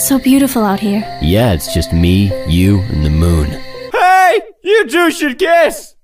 So beautiful out here. Yeah, it's just me, you, and the moon. Hey, you two should kiss!